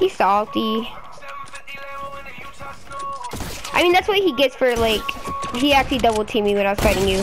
He's salty. I mean, that's what he gets for, like, he actually double teamed me when I was fighting you.